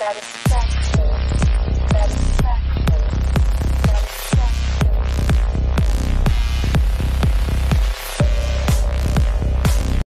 satisfaction.